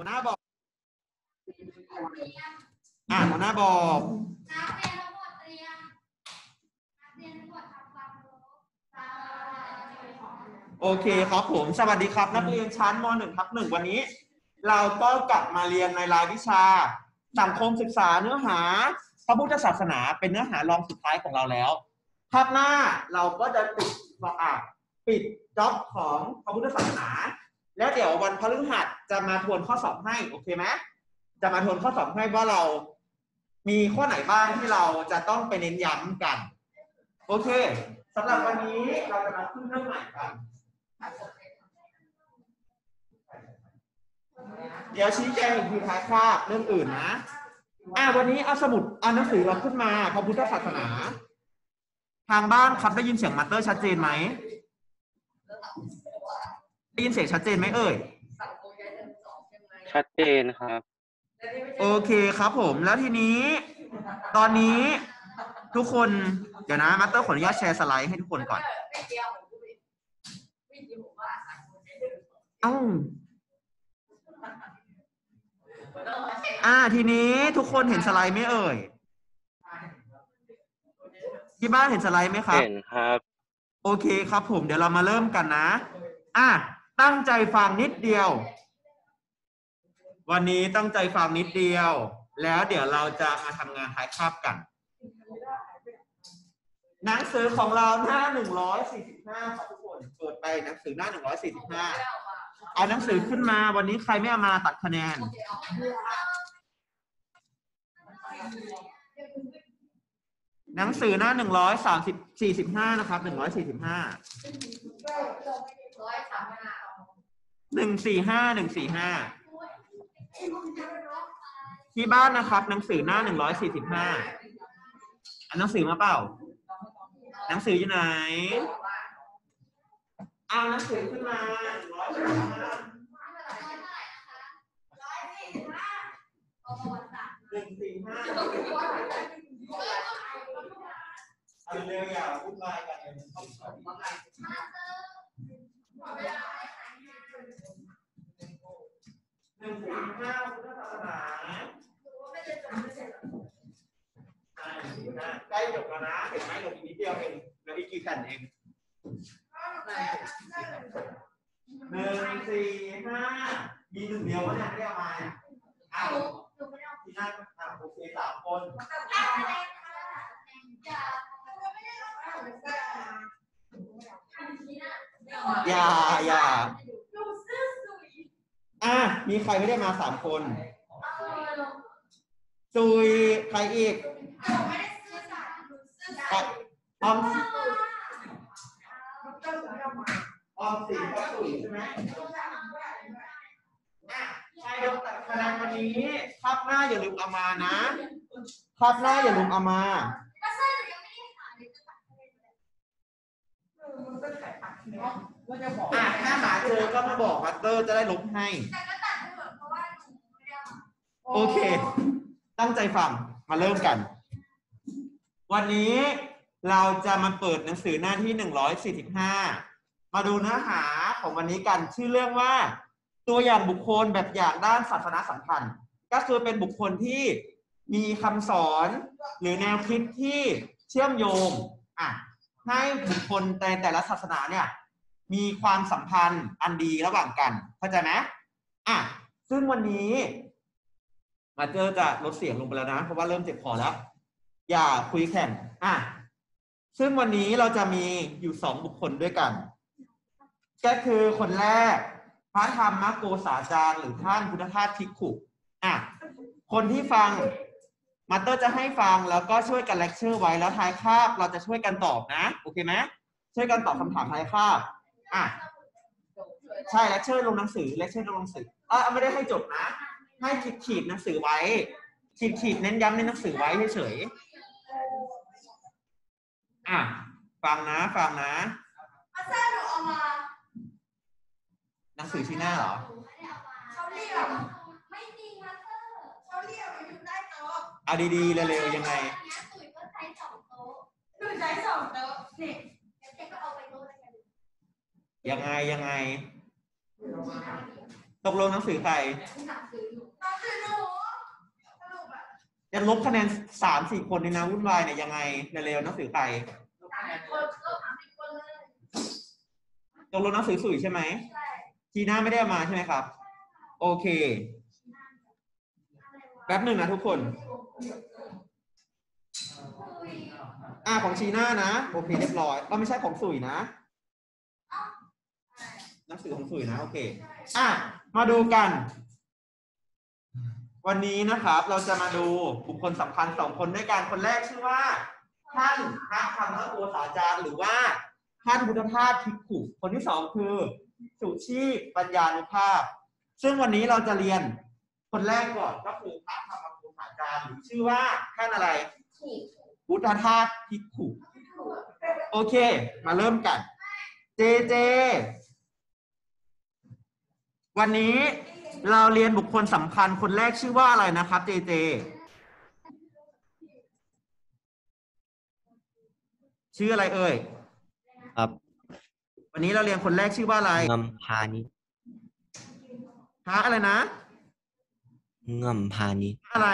หัวหน้าบอก อ่าหัวหน้าบอกนักเรียนทั้งหมดเตรียมนักเรียนทั้งหมดทำความเคารพสวัสดีโอเคครับผม สวัสดีครับ นักเรียนชั้นม .1 ทับหนึ่งวันนี้ เราก็กลับมาเรียนในรายวิชา สังคมศึกษาเนื้อหา พระพุทธศาสนาเป็นเนื้อหารองสุดท้ายของเราแล้วภาพหน้าเราก็จะปิดอะปิดจ็อบของพระพุทธศาสนา แล้วเดี๋ยววันพฤหัส จะมาทวนข้อสอบให้โอเคไหมจะมาทวนข้อสอบให้ว่าเรา มีข้อไหนบ้างที่เราจะต้องไปเน้นย้ำกัน โอเคสำหรับวันนี้เราจะมาขึ้นเรื่องใหม่กัน เดี๋ยวชี้แจงอีกทีท้ายคาบเรื่องอื่นนะอ่าวันนี้เอาสมุดเอาหนังสือเราขึ้นมาพระพุทธศาสนา ทางบ้านครับได้ยินเสียงมาสเตอร์ชัดเจนไหมได้ยินเสียงชัดเจนไหมเอ่ย ชัดเจนครับ โอเคครับผมแล้วทีนี้ ตอนนี้ทุกคนเดี๋ยวนะมาสเตอร์ขออนุญาตแชร์สไลด์ให้ทุกคนก่อน เอ้าอ่าทีนี้ทุกคนเห็นสไลด์ไหมเอ่ย ที่บ้านเห็นสไลด์ไหมครับ เห็นครับ โอเคครับผมเดี๋ยวเรามาเริ่มกันนะ อะตั้งใจฟังนิดเดียว วันนี้ตั้งใจฟังนิดเดียว แล้วเดี๋ยวเราจะมาทำงานถ่ายภาพกัน หนังสือของเราหน้า 145ครับทุกคนเปิดไปหนังสือหน้า 145 เอาหนังสือขึ้นมาวันนี้ใครไม่เอามาตัดคะแนน หนังสือหน้า 130 45 นะครับ 145 145 145 ที่บ้านนะครับ หนังสือหน้าหนึ่งร้อยสี่สิบห้าอันหนังสือมาเปล่า หนังสืออยู่ไหนเอาหนังสือขึ้นมาหนึ่งร้อยสี่สิบห้าหนึ่งสี่ห้าเอาเร็วอย่าวุ่นวายกันเลย หนึ่งสี่ห้าพุทธศาสนาอ่าใกล้จบแล้วนะเห็นไหมเหลืออีกนิดเดียวเองเหลืออีกกี่แผ่นเองหนึ่งสี่ห้ามีหนึ่งเดียววะเนี่ยไม่ได้เอามาเนี่ยอ้าวที่นั่นอะโอเคสามคนอย่าอย่า อะมีใครไม่ได้มาสามคนซุยใครอีกอะออมออมสินกับซุยใช่ไหมอะใครโดนตัดคะแนนวันนี้คาบหน้าอย่าลืมเอามานะคาบหน้าอย่าลืมเอามาอะ ถ้าหาเจอก็มาบอกมัตเตอร์จะได้ลบให้โอเค ตั้งใจฟัง มาเริ่มกัน วันนี้เราจะมาเปิดหนังสือหน้าที่หนึ่งร้อยสี่สิบห้ามาดูเนื้อหาของวันนี้กัน ชื่อเรื่องว่า ตัวอย่างบุคคลแบบอย่างด้านศาสนาสัมพันธ์ ก็คือเป็นบุคคลที่มีคำสอนหรือแนวคิดที่เชื่อมโยงอะให้บุคคลในแต่ละศาสนาเนี่ย มีความสัมพันธ์อันดีระหว่างกันเข้าใจไหมอะซึ่งวันนี้ มาเจอจะลดเสียงลงไปแล้วนะ เพราะว่าเริ่มเจ็บคอแล้ว อย่าคุยแข่งอะซึ่งวันนี้เราจะมีอยู่สองบุคคลด้วยกัน ก็คือคนแรก พระธรรมโกศาจารย์หรือท่านพุทธทาสภิกขุอะคนที่ฟังมาสเตอร์จะให้ฟังแล้วก็ช่วยกันเลคเชอร์ไว้แล้วท้ายคาบเราจะช่วยกันตอบนะ โอเคไหมช่วยกันตอบคำถามท้ายคาบ อะใช่เลคเชอร์ลงหนังสือเลคเชอร์ลงหนังสืออะไม่ได้ให้จดนะให้ขีดขีดหนังสือไว้ ขีดขีดเน้นย้ำในหนังสือไว้เฉยๆอะฟังนะฟังนะหนังสือที่หน้าเหรอไม่จริงมาเตอร์เขาเรียกมันอยู่ใต้โต๊ะเอาดีๆเร็วๆยังไงอันเนี้ยตุ๋ยก็ใช้สองโต๊ะหนูใช้สองโต๊ะนี่แล้วเจ๊ก็เอาไปโต๊ะละกัน ยังไงยังไงตกลงหนังสือใครหนังสือหนูหนังสือหนูสรุปอะจะลบคะแนนสามสี่คนในนะวุ่นวายเนี่ยยังไงเร็วๆหนังสือใครสามสิบคนลบสามสิบคนเลยตกลงหนังสือสุยใช่ไหมใช่จีน่าไม่ได้เอามาใช่ไหมครับ โอเค แป๊บหนึ่งนะทุกคนอ่าของชีน่านะ โอเคเรียบร้อยก็ไม่ใช่ของสุยนะ หนังสือของสุยนะโอเคอะมาดูกัน วันนี้นะครับเราจะมาดูบุคคลสำคัญสองคนด้วยกันคนแรกชื่อว่า ท่านพระธรรมโอษาจารย์หรือว่าท่านพุทธทาสภิกขุคนที่สองคือ สุชีพปัญญานุภาพ ซึ่งวันนี้เราจะเรียนคนแรกก่อนก็คือพระธรรมโอษาจารย์หรือชื่อว่าท่านอะไรพุทธทาสภิกขุโอเค มาเริ่มกัน เจเจ วันนี้เราเรียนบุคคลสำคัญคนแรกชื่อว่าอะไรนะครับเจเจ ชื่ออะไรเอ่ย ครับวันนี้เราเรียนคนแรกชื่อว่าอะไรเงำพานิชพระอะไรนะเงำพานิชพระอะไร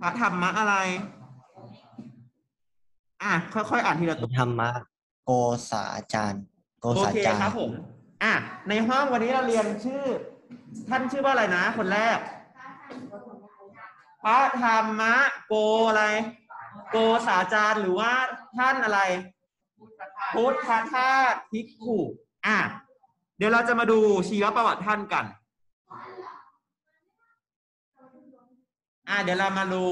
พระธรรมะอะไร อะค่อยๆอ่านทีละตัว ธรรมะ โกษาจารย์โกโอษาเคจารครับผมอะในห้องวันนี้เราเรียนชื่อ ท่านชื่อว่าอะไรนะ คนแรกพระธรรมะโกอะไร โกษาจารย์หรือว่าท่านอะไร พุทธทาสภิกขุอะเดี๋ยวเราจะมาดูชีวประวัติท่านกัน อะเดี๋ยวเรามาดู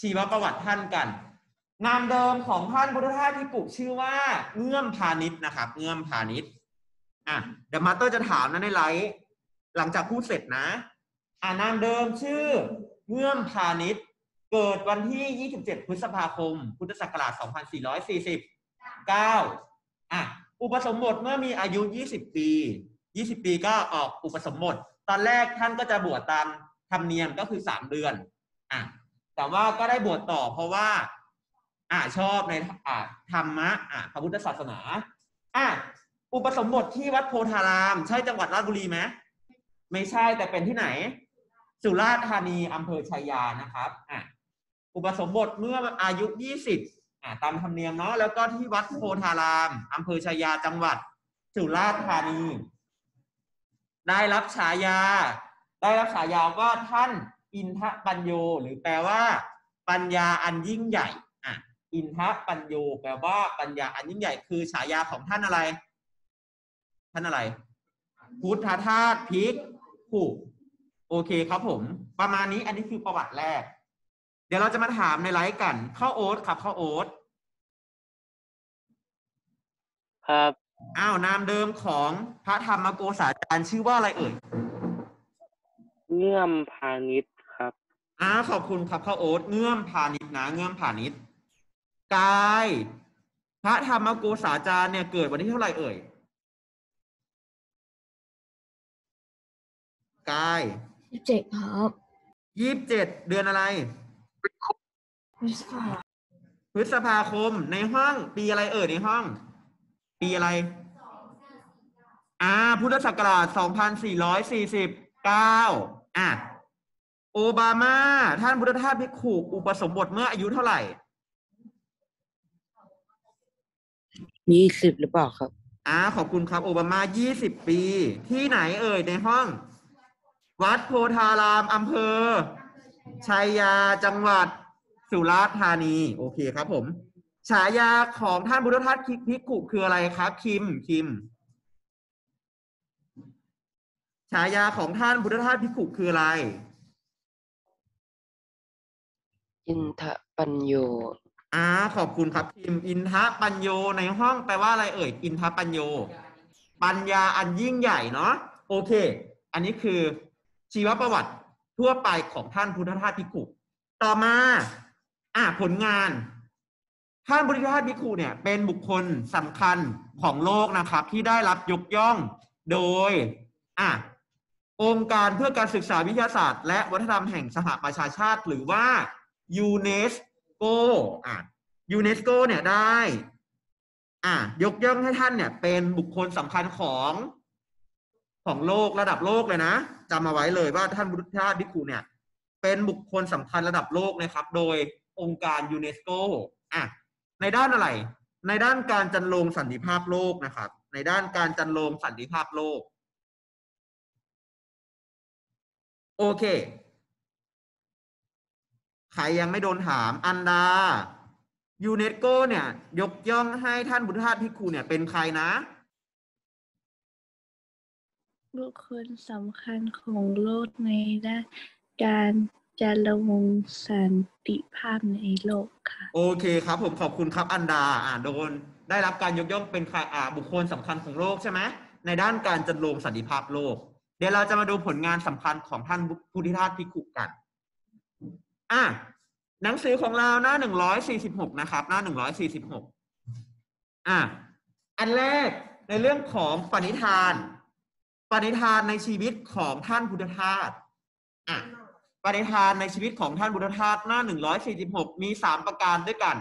ชีวประวัติท่านกัน นามเดิมของท่านพุทธทาสภิกขุชื่อว่าเงื่อมพาณิชย์นะครับ เงื่อมพาณิชย์อะเดี๋ยวมาเตอร์จะถามนะในไลฟ์หลังจากพูดเสร็จนะ อ่านามเดิมชื่อเงื่อมพาณิชย์เกิดวันที่ 27 พฤษภาคม พุทธศักราช 2449 อะ อุปสมบทเมื่อมีอายุ 20 ปี 20 ปีก็ออกอุปสมบท ตอนแรกท่านก็จะบวชตามธรรมเนียมก็คือ 3 เดือน อะ แต่ว่าก็ได้บวชต่อเพราะว่า อ่าชอบในอ่าธรรมะอ่าพระพุทธศาสนา อะอุปสมบทที่วัดโพธาราม ใช่จังหวัดราชบุรีไหมไม่ใช่แต่เป็นที่ไหน สุราษฎร์ธานีอำเภอชัยยานะครับอะอุปสมบทเมื่ออายุ 20อ่าตามธรรมเนียมเนาะแล้วก็ที่วัดโพธารามอำเภอชัยยาจังหวัด สุราษฎร์ธานี ได้รับฉายา ได้รับฉายาว่าท่านอินทปัญโยหรือแปลว่า ปัญญาอันยิ่งใหญ่ อะอินทปัญโยแปลว่าปัญญาอันยิ่งใหญ่คือฉายาของท่านอะไร ท่านอะไร พุทธทาสภิกขุโอเคครับผม ประมาณนี้อันนี้คือประวัติแรก เดี๋ยวเราจะมาถามในไลฟ์กันข้าวโอ๊ตครับข้าวโอ๊ตครับอ้าวนามเดิมของพระธรรมโกษาจารย์ชื่อว่าอะไรเอ่ยเงื่อมพาณิชย์ครับอ้าขอบคุณครับข้าวโอ๊ตเงื่อมพาณิชย์นะเงื่อมพาณิชย์ กาย พระธรรมโกษาจารย์เนี่ยเกิดวันที่เท่าไหร่เอ่ยกายยี่สิบเจ็ดครับยี่สิบเจ็ดเดือนอะไร พฤษภาพฤษภาคมในห้องปีอะไรเอ่ยในห้อง ปีอะไร อ่า พุทธศักราช2449 อะ โอบามา ท่านพุทธทาสภิกขุอุปสมบทเมื่ออายุเท่าไหร่ ยี่สิบหรือเปล่าครับ อ่าขอบคุณครับ โอบามา20ปี ที่ไหนเอ่ยในห้อง วัดโพธารามอำเภอชัยยาจังหวัดสุราษฎร์ธานี โอเคครับผม ฉายาของท่านพุทธทาสภิกขุคืออะไรครับ คิมคิม ฉายาของท่านพุทธทาสภิกขุคืออะไร อินทปัญโย อ่าขอบคุณครับคิมอินทปัญโยในห้องแปลว่าอะไรเอ่ยอินทปัญโย ปัญญาอันยิ่งใหญ่เนาะโอเค อันนี้คือชีวประวัติทั่วไปของท่านพุทธทาสภิกุต่อมา อ่าผลงาน ท่านพุทธทาสภิกุเนี่ย เป็นบุคคลสำคัญของโลกนะครับ ที่ได้รับยกย่องโดย อะองค์การเพื่อการศึกษาวิทยาศาสตร์ และวัฒนธรรมแห่งสหประชาชาติ หรือว่ายูเนส โกอะยูเนสโกเนี่ยได้ อะยกย่องให้ท่านเนี่ย เป็นบุคคลสำคัญของของโลกระดับโลกเลยนะจำมาไว้เลยว่าท่านบุตรชาติพิคูเนี่ย เป็นบุคคลสำคัญระดับโลกนะครับ โดยองค์การยูเนสโกอะในด้านอะไร ในด้านการจรรโลงสันติภาพโลกนะครับ ในด้านการจรรโลงสันติภาพโลก โอเค ใครยังไม่โดนถามอันดายูเนสโกเนี่ย ยกย่องให้ท่านพุทธทาสภิกขุเนี่ยเป็นใครนะ บุคคลสำคัญของโลกในด้านการจะลงสันติภาพในโลกค่ะ โอเคครับ ผมขอบคุณครับอันดาอ่าโดน ได้รับการยกย่องเป็นใครอ่าบุคคลสำคัญของโลกใช่ไหมในด้านการจันลงสันติภาพโลก เดี๋ยวเราจะมาดูผลงานสำคัญของท่านพุทธิทาสพิคุกัน อะ หนังสือของเราหน้าหนึ่งร้อยสี่สิบหกนะครับ หน้าหนึ่งร้อยสี่สิบหกอะอันแรกในเรื่องของปณิธาน ปณิธานในชีวิตของท่านพุทธทาสอะปฏิทานในชีวิตของท่านบุตรธาตุหน้า146มี3ประการด้วยกัน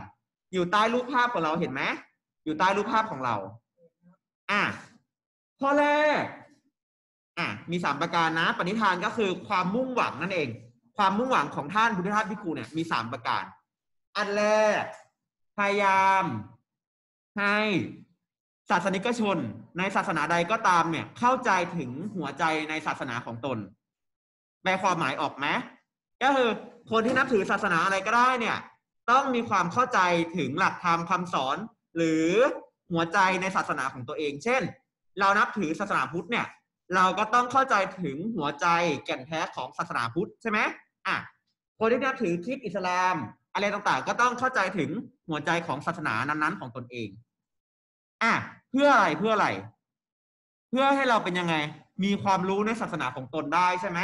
อยู่ใต้รูปภาพของเราเห็นไหมอยู่ใต้รูปภาพของเรา อะข้อแรกอะมี3ประการนะ ปณิธานก็คือความมุ่งหวังนั่นเอง ความมุ่งหวังของท่านบุตรธาตุพิคูเนี่ยมี3ประการ อันแรก พยายามให้ศาสนิกชนในศาสนาใดก็ตามเนี่ย เข้าใจถึงหัวใจในศาสนาของตนแปลความหมายออกไหมก็คือคนที่นับถือศาสนาอะไรก็ได้เนี่ย ต้องมีความเข้าใจถึงหลักธรรมคำสอน หรือหัวใจในศาสนาของตัวเอง เช่น เรานับถือศาสนาพุทธเนี่ย เราก็ต้องเข้าใจถึงหัวใจแก่นแท้ของศาสนาพุทธใช่ไหม อะคนที่นับถือคริสต์อิสลาม อะไรต่างๆ ก็ต้องเข้าใจถึงหัวใจของศาสนานั้นๆของตนเอง อะเพื่ออะไรเพื่ออะไร เพื่อให้เราเป็นยังไง มีความรู้ในศาสนาของตนได้ใช่ไหม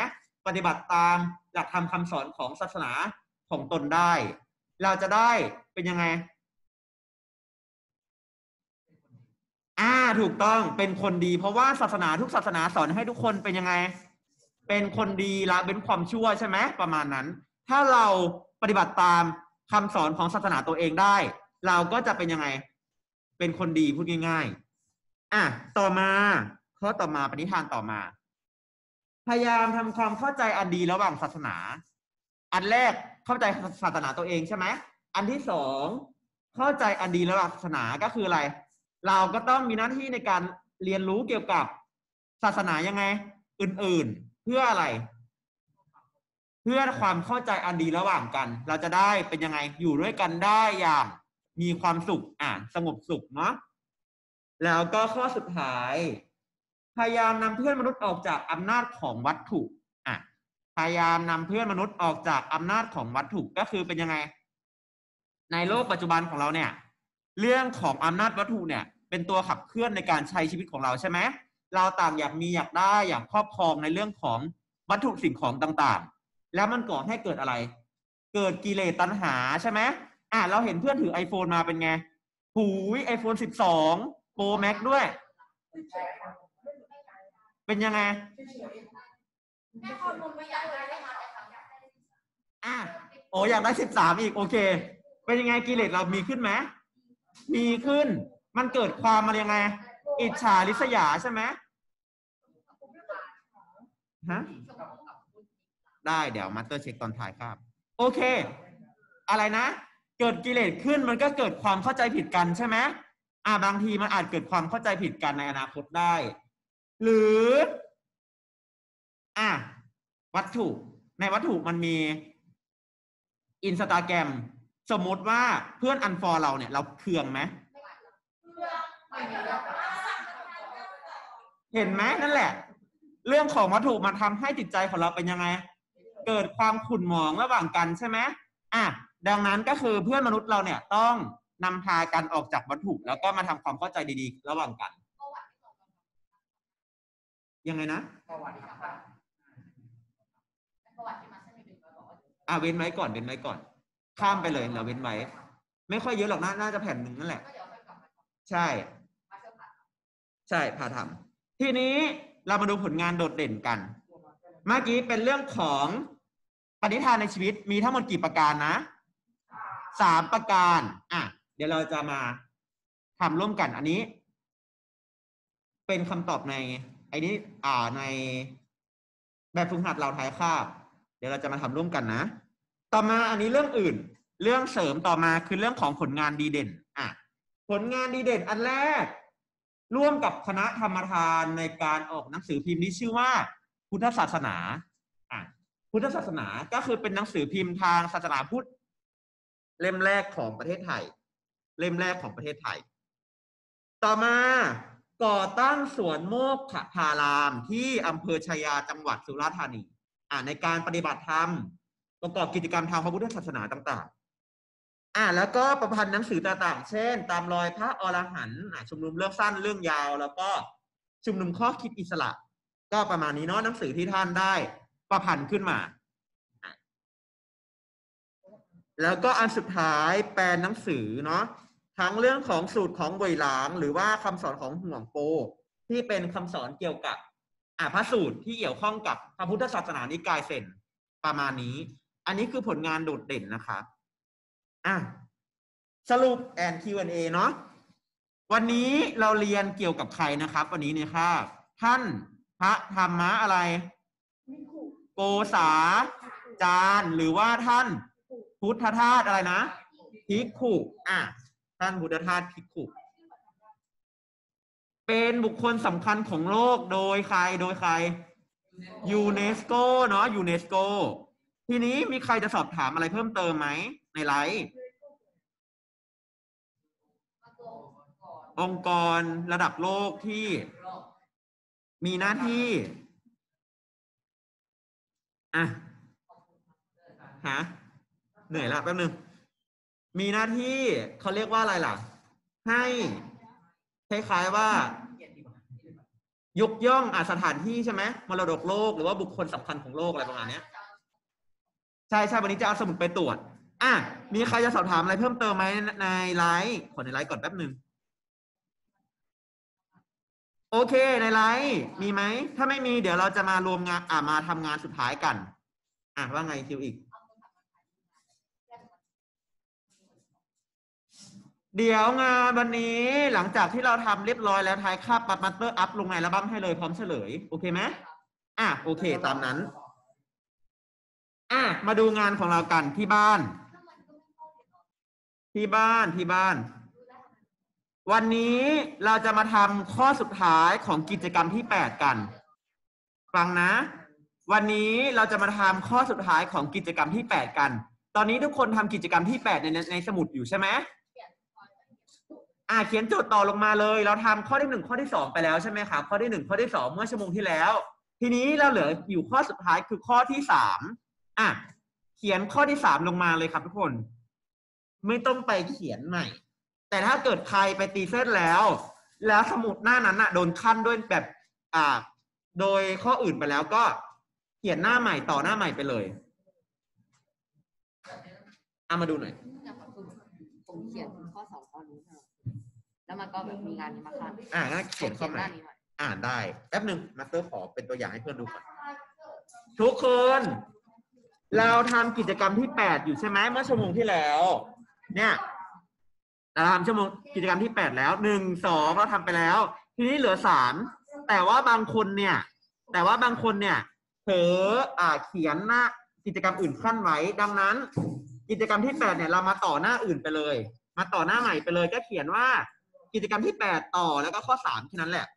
ปฏิบัติตามหลักธรรมคำสอนของศาสนาของตนได้ เราจะได้เป็นยังไง อ่าถูกต้องเป็นคนดี เพราะว่าศาสนาทุกศาสนาสอนให้ทุกคนเป็นยังไง เป็นคนดีละเว้นความชั่วใช่ไหมประมาณนั้น ถ้าเราปฏิบัติตามคำสอนของศาสนาตัวเองได้ เราก็จะเป็นยังไง เป็นคนดีพูดง่ายๆอะต่อมาข้อต่อมาปณิธานต่อมา พยายามทำความเข้าใจอันดีระหว่างศาสนา อันแรกเข้าใจศาสนาตัวเองใช่ไหมอันที่สองเข้าใจอันดีระหว่างศาสนาก็คืออะไร เราก็ต้องมีหน้าที่ในการเรียนรู้เกี่ยวกับศาสนายังไง อื่นๆ เพื่ออะไร เพื่อความเข้าใจอันดีระหว่างกัน เราจะได้เป็นยังไงอยู่ด้วยกันได้อย่างมีความสุขอะสงบสุขเนาะแล้วก็ข้อสุดท้าย พยายามนำเพื่อนมนุษย์ออกจากอำนาจของวัตถุอะพยายามนำเพื่อนมนุษย์ออกจากอำนาจของวัตถุก็คือเป็นยังไง ในโลกปัจจุบันของเราเนี่ย เรื่องของอำนาจวัตถุเนี่ย เป็นตัวขับเคลื่อนในการใช้ชีวิตของเราใช่ไหม เราต่างอยากมีอยากได้อยากครอบครองในเรื่องของวัตถุสิ่งของต่างๆ แล้วมันก่อให้เกิดอะไร เกิดกิเลสตัณหาใช่ไหมอะเราเห็นเพื่อนถือ iPhone มาเป็นไง หูย iPhone 12 Pro Max ด้วย เป็นยังไงแม่ข้อมูลไม่อยากได้เลยค่ะอะโอ้อยากได้สิบสามอีก โอเค เป็นยังไงกิเลสเรามีขึ้นไหมมีขึ้น มันเกิดความมายังไง อิจฉาริษยาใช่ไหม ฮะได้เดี๋ยวมาสเตอร์เช็คตอนท้ายคาบ โอเค อะไรนะ เกิดกิเลสขึ้นมันก็เกิดความเข้าใจผิดกันใช่ไหมอ่าบางทีมันอาจเกิดความเข้าใจผิดกันในอนาคตได้ หรือ อะวัตถุ ในวัตถุมันมีอินสตาแกรมสมมติว่าเพื่อนอันฟอร์เราเนี่ย เราเคืองไหมเห็นไหมนั่นแหละ เรื่องของวัตถุมันทำให้จิตใจของเราเป็นยังไง เกิดความขุ่นหมองระหว่างกันใช่ไหมอะดังนั้นก็คือเพื่อนมนุษย์เราเนี่ยต้องนำพากันออกจากวัตถุ แล้วก็มาทำความเข้าใจดีๆ ระหว่างกัน ยังไงนะอะเว้นไว้ก่อนเว้นไว้ก่อน ข้ามไปเลยเราเว้นไว้ไม่ค่อยเยอะหรอกนะน่าจะแผ่นหนึ่งนั่นแหละ ใช่ ใช่พาทำทีนี้ เรามาดูผลงานโดดเด่นกัน เมื่อกี้เป็นเรื่องของปณิธานในชีวิตมีทั้งหมดกี่ประการนะสามประการอะเดี๋ยวเราจะมาทำร่วมกันอันนี้ เป็นคำตอบในไอ้นี้อ่าในแบบฝึกหัดเราท้ายคาบ เดี๋ยวเราจะมาทำร่วมกันนะ ต่อมาอันนี้เรื่องอื่น เรื่องเสริมต่อมาคือเรื่องของผลงานดีเด่น อะ ผลงานดีเด่นอันแรก ร่วมกับคณะธรรมทานในการออกหนังสือพิมพ์ที่ชื่อว่า พุทธศาสนาอะพุทธศาสนาก็คือเป็นหนังสือพิมพ์ทางศาสนาพุทธเล่มแรกของประเทศไทย เล่มแรกของประเทศไทย ต่อมาก่อตั้งสวนโมกขพารามที่อำเภอชายาจังหวัดสุราษฎร์ธานีอ่าในการปฏิบัติธรรม ประกอบกิจกรรมทางพระพุทธศาสนาต่างๆ อ่าแล้วก็ประพันธ์หนังสือต่างๆ เช่น ตามรอยพระอรหันต์ชุมนุมเรื่องสั้นเรื่องยาว แล้วก็ชุมนุมข้อคิดอิสระ ก็ประมาณนี้เนาะหนังสือที่ท่านได้ประพันธ์ขึ้นมา แล้วก็อันสุดท้ายแปลหนังสือเนาะทั้งเรื่องของสูตรของเวยหลาง หรือว่าคำสอนของห่วงโป ที่เป็นคำสอนเกี่ยวกับอ่าพระสูตรที่เกี่ยวข้องกับพระพุทธศาสนานิกายเซนประมาณนี้ อันนี้คือผลงานโดดเด่นนะครับ อะสรุป and Q&A เนาะวันนี้เราเรียนเกี่ยวกับใครนะครับ วันนี้เนี่ยครับท่านพระธรรมะอะไร โกศาจารย์หรือว่าท่านพุทธทาสอะไรนะภิกขุอะท่านพุทธทาสภิกขุเป็นบุคคลสำคัญของโลกโดยใครโดยใครยูเนสโกเนาะยูเนสโกทีนี้มีใครจะสอบถามอะไรเพิ่มเติมไหม ในไลฟ์องค์กรระดับโลกที่มีหน้าที่อะฮะเหนื่อยละแป๊บนึง มีหน้าที่เขาเรียกว่าอะไรล่ะ ให้คล้ายๆว่า ยกย่องอาสถานที่ใช่ไหมมรดกโลกหรือว่าบุคคลสำคัญของโลกอะไรประมาณนี้ใช่ใช่วันนี้จะเอาสมุดไปตรวจ อะมีใครจะสอบถามอะไรเพิ่มเติมไหมในไลฟ์ขอในไลฟ์ก่อนแป๊บหนึ่งโอเคในไลฟ์มีไหม ถ้าไม่มีเดี๋ยวเราจะมารวมงานอ่ามาทำงานสุดท้ายกัน อะว่าไงคิวอีก เดี๋ยวงานวันนี้หลังจากที่เราทำเรียบร้อยแล้วท้ายคาบปั๊บมาสเตอร์อัพลงในอัลบั้มให้เลยพร้อมเฉลย โอเคไหมอะโอเค ตามนั้น อะมาดูงานของเรากันที่บ้าน ที่บ้านที่บ้าน วันนี้เราจะมาทำข้อสุดท้ายของกิจกรรมที่แปดกัน ฟังนะ วันนี้เราจะมาทำข้อสุดท้ายของกิจกรรมที่แปดกัน ตอนนี้ทุกคนทำกิจกรรมที่แปดในในสมุดอยู่ใช่ไหมอ่าเขียนโจทย์ต่อลงมาเลย เราทำข้อที่หนึ่งข้อที่สองไปแล้วใช่ไหมครับข้อที่หนึ่งข้อที่สองเมื่อชั่วโมงที่แล้ว ทีนี้เราเหลืออยู่ข้อสุดท้ายคือข้อที่สามอะเขียนข้อที่สามลงมาเลยครับทุกคน ไม่ต้องไปเขียนใหม่ แต่ถ้าเกิดใครไปตีเส้นแล้ว แล้วสมุดหน้านั้นน่ะโดนขั้นด้วยแบบอ่า โดยข้ออื่นไปแล้วก็เขียนหน้าใหม่ต่อหน้าใหม่ไปเลยเอามาดูหน่อยเนี่ยค่ะคือผมเขียนข้อสองข้อนี้มาแล้วมันก็แบบมีงานนี้มาขั้นอ่างั้นเขียนเข้าหมาน้านี้มาอ่านได้แป๊บหนึ่งมาสเตอร์ขอเป็นตัวอย่างให้เพื่อนดูก่อนทุกคน เราทำกิจกรรมที่แปดอยู่ใช่ไหมเมื่อชั่วโมงที่แล้ว เนี่ยเราทำชั่วโมงกิจกรรมที่แปดแล้วหนึ่งสองเราทำไปแล้ว ทีนี้เหลือสามแต่ว่าบางคนเนี่ย แต่ว่าบางคนเนี่ยเผลออ่าเขียนหน้ากิจกรรมอื่นคั่นไว้ ดังนั้น กิจกรรมที่แปดเนี่ยเรามาต่อหน้าอื่นไปเลย มาต่อหน้าใหม่ไปเลย ก็เขียนว่ากิจกรรมที่แปดต่อแล้วก็ข้อสามแค่นั้นแหละ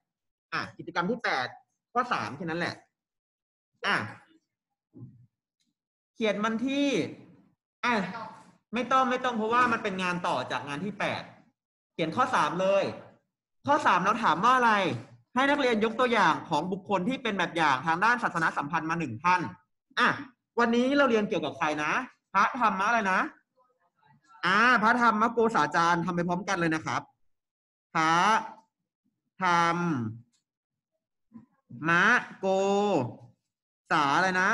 อะ กิจกรรมที่แปดข้อสามแค่นั้นแหละ อะ เขียนมันที่อะ ไม่ต้องไม่ต้องเพราะว่ามันเป็นงานต่อจากงานที่แปดเขียนข้อสามเลย ข้อสามเราถามว่าอะไร ให้นักเรียนยกตัวอย่างของบุคคลที่เป็นแบบอย่างทางด้านศาสนาสัมพันธ์มาหนึ่งท่านอะวันนี้เราเรียนเกี่ยวกับใครนะ พระธรรมะอะไรนะอ่าพระธรรมโกษาจารย์ทำไปพร้อมกันเลยนะครับพระธรรมมะโก สาอะไรนะ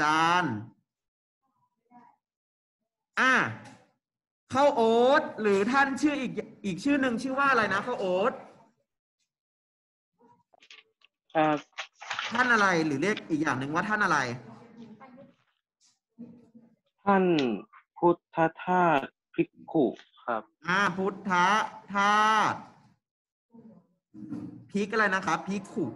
จาน อ่าข้าวโอ๊ตหรือท่านชื่ออีกอีกชื่อหนึ่งชื่อว่าอะไรนะข้าวโอ๊ตอ่าท่านอะไรหรือเรียกอีกอย่างหนึ่งว่าท่านอะไร ท่านพุทธทาสภิกขุครับอ่าพุทธธาตุพีกอะไรนะครับพีกขุ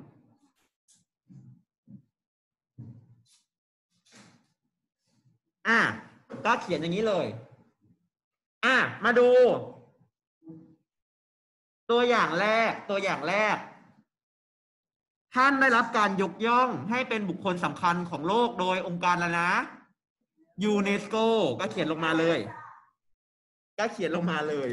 อะ ก็เขียนอย่างนี้เลย อะ มาดู ตัวอย่างแรก ตัวอย่างแรก ท่านได้รับการยกย่องให้เป็นบุคคลสำคัญของโลกโดยองค์การแล้วนะยูเนสโกก็เขียนลงมาเลย ก็เขียนลงมาเลย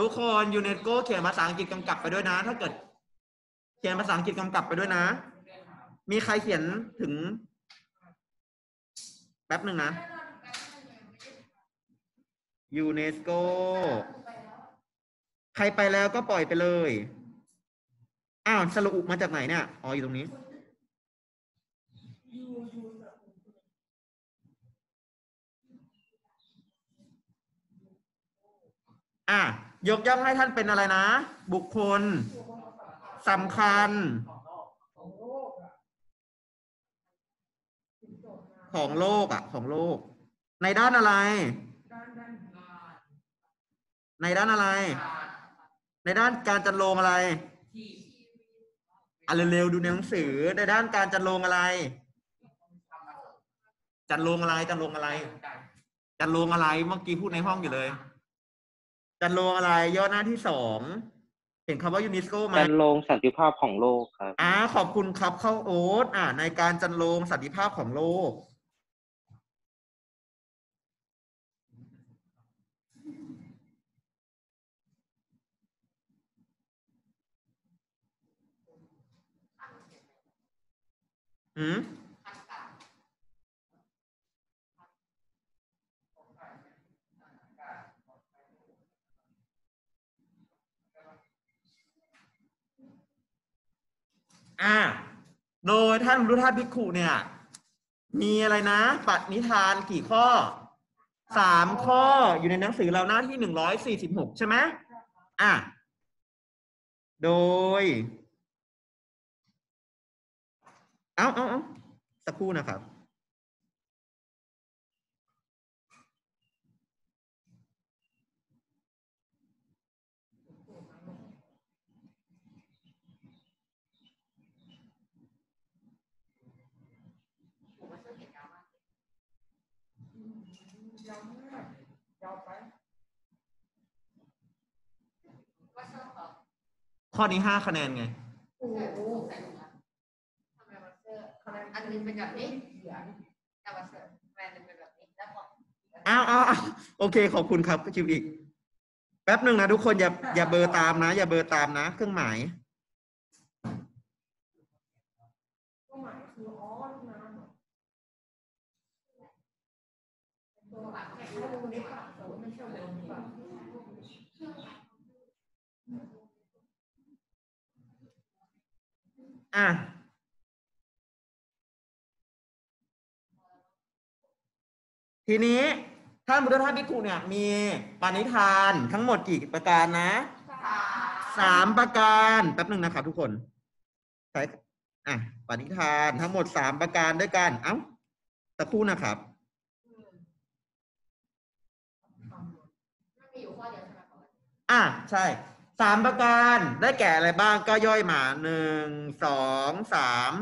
ทุกคนยูเนสโกเขียนภาษาอังกฤษกำกับไปด้วยนะ ถ้าเกิด เขียนภาษาอังกฤษกำกับไปด้วยนะ มีใครเขียนถึง แป๊บหนึ่งนะยูเนสโกใครไปแล้วก็ปล่อยไปเลย อ้าวสรุปมาจากไหนเนี่ย อ๋อ อยู่ตรงนี้ อะ ยกย่องให้ท่านเป็นอะไรนะ บุคคลสำคัญ ของโลกอะของโลก ในด้านอะไร ในด้านอะไร ในด้านการจัดโรงอะไรอะเร็วๆดูในหนังสือในด้านการจัดโรงอะไร จัดโรงอะไรจัดโรงอะไรจัดโรงอะไรเมื่อกี้พูดในห้องอยู่เลย จัดโรงอะไรย่อหน้าที่สองเห็นคำว่ายูนิสโกไหมจันโรงสันติภาพของโลกครับอ่าขอบคุณครับเข้าโอ๊ตอ่า ในการจันโลงสันติภาพของโลก อืม อ่าโดยท่านรุธาภิกขุเนี่ย มีอะไรนะปัดนิทานกี่ข้อสามข้ออยู่ในหนังสือเราหน้าที่หนึ่งร้อยสี่สิบหกใช่ไหมอะโดย เอาเอาเอาสักครู่นะครับ ข้อนี้ห้าคะแนนไง โอ้โหทำไมมาเซอร์อันหนึงเป็นแบบนี้แต่มาเซอร์แบรนด์หนึงเป็นแบบนี้แล้วพออ้าวอ้าวอ้าวโอเค ขอบคุณครับคิวอีก แป๊บหนึ่งนะทุกคนอย่าอย่าเบอร์ตามนะ อย่าเบอร์ตามนะ เครื่องหมาย ก็หมายคืออ๋อน้ำตัวแบบแค่ดูนี่ค่ะแต่ว่าไม่ใช่เดิมแบบ อะทีนี้ท่านบุตรท่านพิคุเนี่ยมีปณิธานทั้งหมดกี่ประการนะสามประการแป๊บหนึ่งนะครับทุกคนใช้อะปณิธานทั้งหมดสามประการด้วยกัน เอ้าสักครู่นะครับอะใช่ สามประการได้แก่อะไรบ้างก็ย่อยมาหนึ่งสองสาม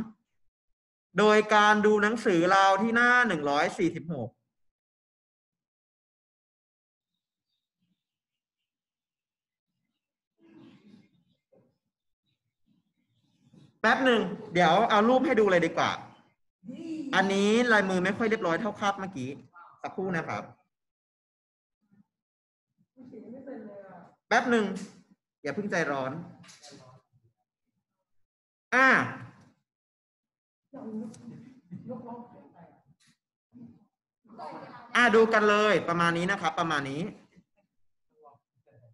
โดยการดูหนังสือเราที่หน้าหนึ่งร้อยสี่สิบหกแป๊บหนึ่งเดี๋ยวเอารูปให้ดูเลยดีกว่า อันนี้ลายมือไม่ค่อยเรียบร้อยเท่าคาบเมื่อกี้ สักครู่นะครับ แป๊บหนึ่ง อย่าเพิ่งใจร้อน อ่าอะดูกันเลยประมาณนี้นะครับ ประมาณนี้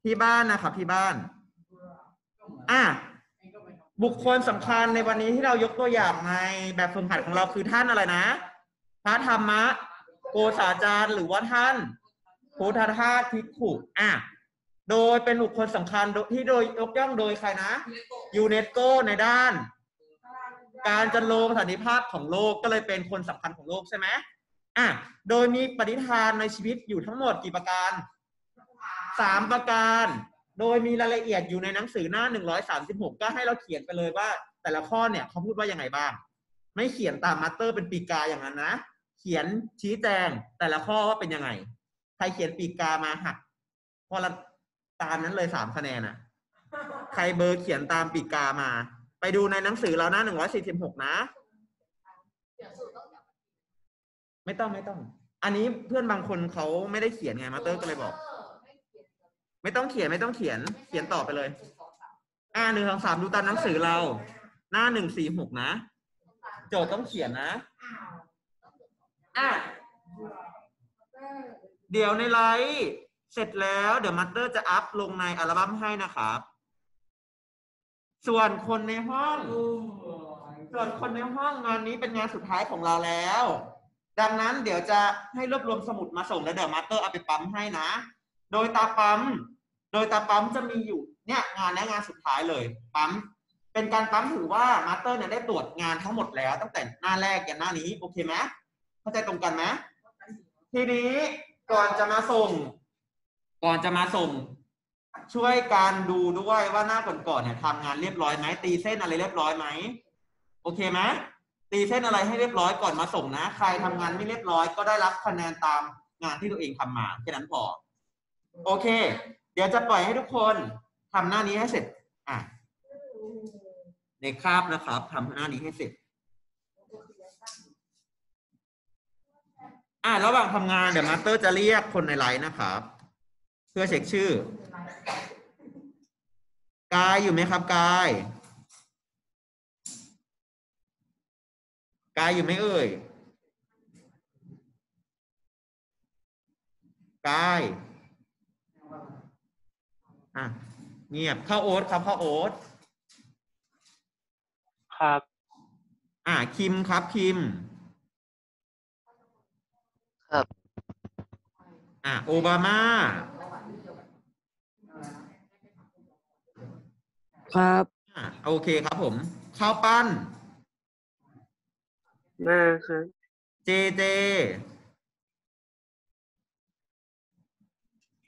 ที่บ้านนะครับที่บ้าน อะบุคคลสำคัญในวันนี้ที่เรายกตัวอย่างในแบบฝึกหัดของเราคือท่านอะไรนะ พระธรรมะ โกษาจารย์หรือว่าท่าน โพุทธทาสภิขุอะ โดยเป็นบุคคลสำคัญที่โดยยกย่องโดยใครนะยูเนสโกในด้าน การจันโลงสันติภาพของโลกก็เลยเป็นคนสำคัญของโลกใช่ไหมอะโดยมีปฏิทานในชีวิตอยู่ทั้งหมดกี่ประการสามประการ โดยมีรายละเอียดอยู่ในหนังสือหน้าหนึ่งร้อยสามสิบหกก็ให้เราเขียนไปเลยว่า แต่ละข้อเนี่ยเขาพูดว่ายังไงบ้าง ไม่เขียนตามมาสเตอร์เป็นปีกกาอย่างนั้นนะ เขียนชี้แจงแต่ละข้อว่าเป็นยังไง ใครเขียนปีกกามาหักพอละ ตามนั้นเลยสามคะแนนอะใครเบอร์เขียนตามปีกกามา ไปดูในหนังสือเราหน้าหนึ่งร้อยสี่สิบหกนะ ไม่ต้องไม่ต้อง อันนี้เพื่อนบางคนเขาไม่ได้เขียนไงมาสเตอร์ก็เลยบอก ไม่ต้องเขียนไม่ต้องเขียน เขียนต่อไปเลย อ่าหนึ่งสองสามดูตามหนังสือเรา หน้าหนึ่งสี่หกนะ โจทย์ต้องเขียนนะอะเดี๋ยวในไลฟ์ เสร็จแล้วเดี๋ยวมัตเตอร์จะอัพลงในอัลบั้มให้นะครับ ส่วนคนในห้อง ส่วนคนในห้องงานนี้เป็นงานสุดท้ายของเราแล้ว ดังนั้นเดี๋ยวจะให้รวบรวมสมุดมาส่งแล้วเดี๋ยวมัตเตอร์เอาไปปั๊มให้นะ โดยตราปั๊ม โดยตราปั๊มจะมีอยู่เนี่ยงานนี้งานสุดท้ายเลย ปั๊ม เป็นการปั๊มถือว่ามาสเตอร์เนี่ยได้ตรวจงานทั้งหมดแล้ว ตั้งแต่หน้าแรกยันหน้านี้โอเคไหมเข้าใจตรงกันไหมทีนี้ก่อนจะมาส่ง ก่อนจะมาส่ง ช่วยการดูด้วยว่าหน้าก่อนๆเนี่ยทำงานเรียบร้อยไหมตีเส้นอะไรเรียบร้อยไหมโอเคไหมตีเส้นอะไรให้เรียบร้อยก่อนมาส่งนะ ใครทำงานไม่เรียบร้อย ก็ได้รับคะแนนตามงานที่ตัวเองทำมาแค่นั้นพอโอเค เดี๋ยวจะปล่อยให้ทุกคนทำหน้านี้ให้เสร็จอะในคาบนะครับทำหน้านี้ให้เสร็จอะระหว่างทำงานเดี๋ยวมาสเตอร์จะเรียกคนในไลน์นะครับ เพื่อเช็คชื่อ กายอยู่ไหมครับ กาย กายอยู่ไหมเอ่ย กาย อะ เงียบเข้าโอ๊ตครับเข้าโอ๊ต ครับ อะ คิมครับ คิม ครับ อะ โอบามา ครับ อะโอเคครับผม ข้าวปั้น มาครับ เจเจ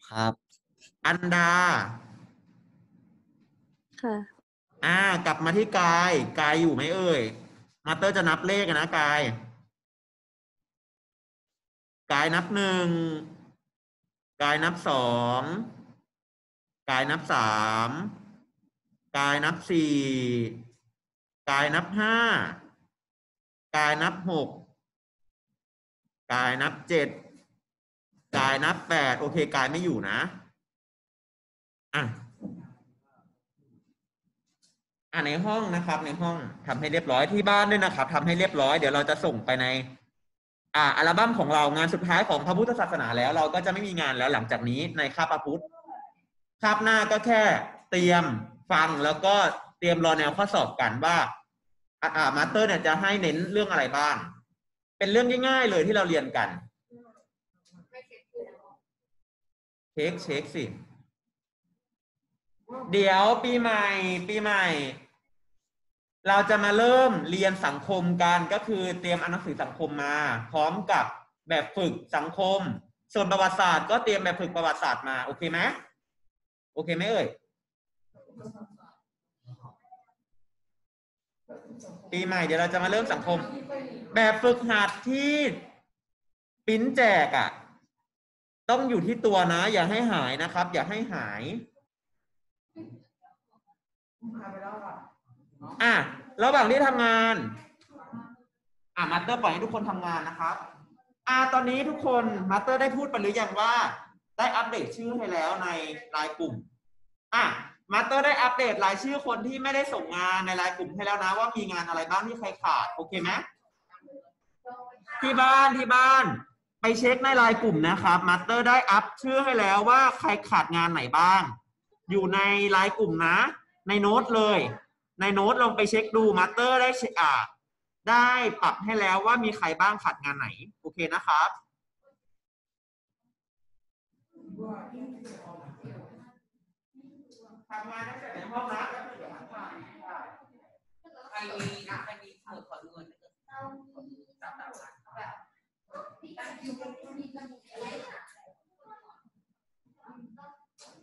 ครับ อันดา ค่ะ อ่ากลับมาที่กาย กายอยู่ไหมเอ่ย มาสเตอร์จะนับเลขอะนะกาย กายนับหนึ่ง กายนับสอง กายนับสาม กายนับสี่กายนับห้ากายนับหกกายนับเจ็ดกายนับแปดโอเคกายไม่อยู่นะอะอ่าในห้องนะครับ ในห้องทำให้เรียบร้อยที่บ้านด้วยนะครับทำให้เรียบร้อยเดี๋ยวเราจะส่งไปในอ่าอัลบั้มของเรางานสุดท้ายของพระพุทธศาสนาแล้ว เราก็จะไม่มีงานแล้วหลังจากนี้ในคาบพระพุทธคาบหน้าก็แค่เตรียม ฟังแล้วก็เตรียมรอแนวข้อสอบกันว่าอ่าอามาสเตอร์เนี่ยจะให้เน้นเรื่องอะไรบ้าง เป็นเรื่องง่ายๆเลยที่เราเรียนกันเช็คเช็คสิ เดี๋ยวปีใหม่ปีใหม่ เราจะมาเริ่มเรียนสังคมกันก็คือเตรียมเอาหนังสือสังคมมา พร้อมกับแบบฝึกสังคม ส่วนประวัติศาสตร์ก็เตรียมแบบฝึกประวัติศาสตร์มา โอเคไหมโอเคไหมเอ่ย ปีใหม่เดี๋ยวเราจะมาเริ่มสังคม แบบฝึกหัดที่ปิ้นแจกอะ่ะ ต้องอยู่ที่ตัวนะ อย่าให้หายนะครับ อย่าให้หาย อะระหว่างที่ทำงาน อะมาสเตอร์ปล่อยให้ทุกคนทำงานนะครับ อะตอนนี้ทุกคนมาสเตอร์ได้พูดไปหรือยังว่า ได้อัปเดตชื่อให้แล้วในไลน์กลุ่ม อะ มาสเตอร์ได้อัปเดตรายชื่อคนที่ไม่ได้ส่งงานในไลน์กลุ่มให้แล้วนะ ว่ามีงานอะไรบ้างที่ใครขาด โอเคไหมที่บ้านที่บ้าน ไปเช็คในไลน์กลุ่มนะครับมาสเตอร์ได้อัพชื่อให้แล้วว่าใครขาดงานไหนบ้าง อยู่ในไลน์กลุ่มนะ ในโน้ตเลย ในโน้ตลองไปเช็คดูมาสเตอร์ได้เช็คอ่าได้ปรับให้แล้วว่ามีใครบ้างขาดงานไหน โอเคนะครับทำงานได้เสร็จในห้องนะแล้วเดี๋ยวหันมาใครมีนะใครมีสมุดขอดูเงินจับจับจับ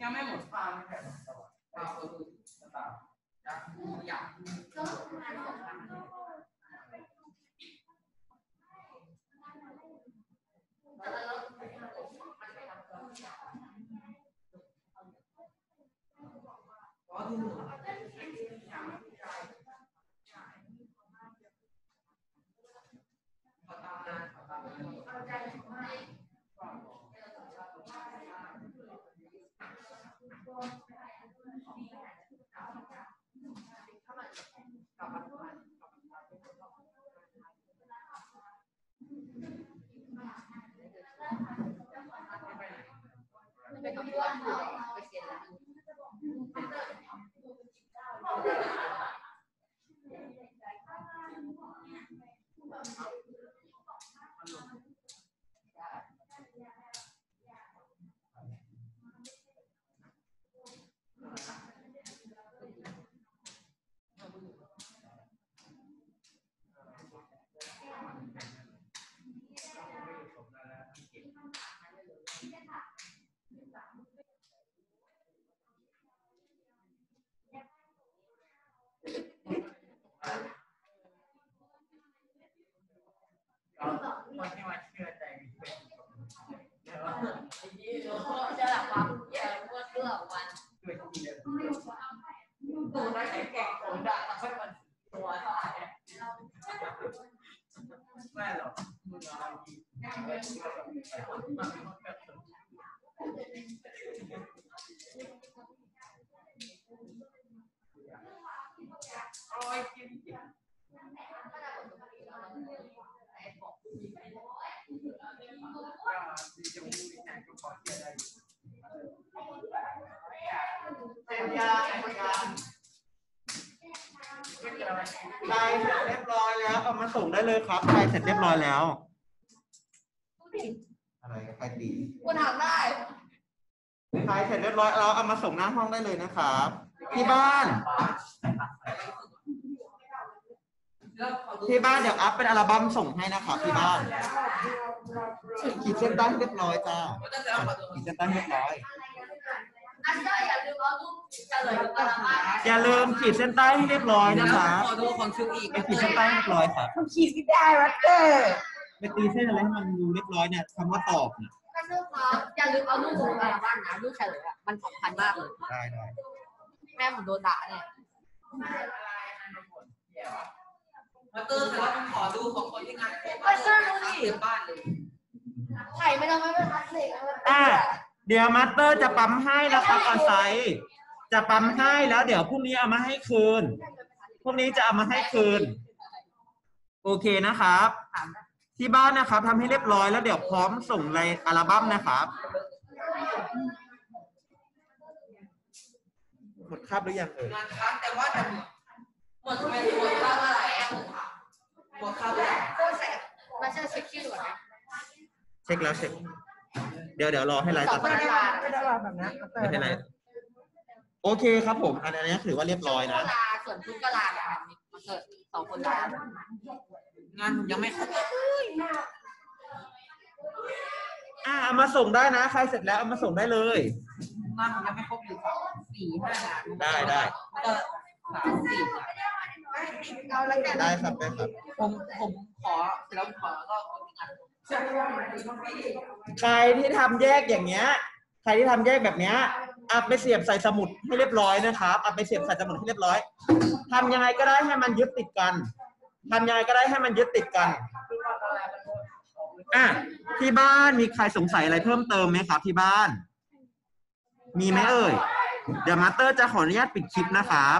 ยังไม่หมดความแต่เราเออต่างอยากอยาก Cửa. คนที่มาเชื่อใจจะหลับความเยอะเมื่อเรื่องวันตูน่าจะแก่คนด่าแล้วค่อยมันตัวเท่าไหร่ไม่หรอกมึงเอาดีโเสร็จยังเสร็จยังใครเสร็จเรียบร้อยแล้วเอามาส่งได้เลยครับใครเสร็จเรียบร้อยแล้ว อะไรใครตีกูทำได้ใครเสร็จเรียบร้อยแล้วเอามาส่งหน้าห้องได้เลยนะครับที่บ้าน ที่บ้านเดี๋ยวอัพเป็นอัลบั้มส่งให้นะครับที่บ้าน ขีดเส้นใต้ให้เรียบร้อยจ้าขีดเส้นใต้ให้เรียบร้อยอันเดอร์อย่าลืมเอารูปเฉลยกระมังอย่าลืมขีดเส้นใต้ให้เรียบร้อยนะครับขอดูของชูอีกไปขีดเส้นใต้ให้เรียบร้อยครับขีดไม่ได้วัตเตอร์ไปตีเส้นอะไรให้มันดูเรียบร้อยเนี่ยคำว่าตอบเนี่ยท่านลูกครับอย่าลืมเอารูปของกระมังนะรูปเฉลยอะมันสำคัญมากเลยได้ได้แม่ผมโดนด่าเนี่ยมาเตอร์แต่ว่าขอดูของคนที่งานเต็มบ้านเลย ไข่ไม่ต้องไม่เป็นพลาสติกนะมันเป็นอะเดี๋ยวมาสเตอร์จะปั๊มให้นะครับออนไซต์จะปั๊มให้แล้ว เดี๋ยวพรุ่งนี้เอามาให้คืนพรุ่งนี้จะเอามาให้คืน โอเคนะครับ ที่บ้านนะครับทำให้เรียบร้อยแล้วเดี๋ยวพร้อมส่งในอัลบั้มนะครับหมดคาบหรือยังเอ่ยงานค้างแต่ว่าจะหมดหมดไปหมดค่าอะไรอะหมดค่าอะไรมาเชื่อเช็คชื่อก่อนนะ เช็คแล้วเช็ค เดี๋ยวเดี๋ยวรอให้ไลฟ์สต่อองคนละลาไม่ได้ว่าแบบนั้นวัตเตอไม่ร์เป็นไรโอเคครับผม อันนี้ถือว่าเรียบร้อยคนนะลาส่วนคุณก็ลาเนี่ยมาเกิดสองคนลางานยังไม่ครบอะเอามาส่งได้นะ ใครเสร็จแล้วเอามาส่งได้เลยงานยังไม่ครบอยู่สี่ห้างานได้ได้ก็สามสี่เอาแล้วกันได้ครับได้ครับผมผมขอแล้วขอก็คนงาน ใครที่ทำแยกอย่างเงี้ย ใครที่ทำแยกแบบเนี้ยเอาไปเสียบใส่สมุดให้เรียบร้อยนะครับเอาไปเสียบใส่สมุดให้เรียบร้อยทำยังไงก็ได้ให้มันยึดติดกันทำยังไงก็ได้ให้มันยึดติดกันอะที่บ้านมีใครสงสัยอะไรเพิ่มเติมไหมครับที่บ้าน มีไหมเอ่ย เดี๋ยวมาสเตอร์จะขออนุญาตปิดคลิปนะครับ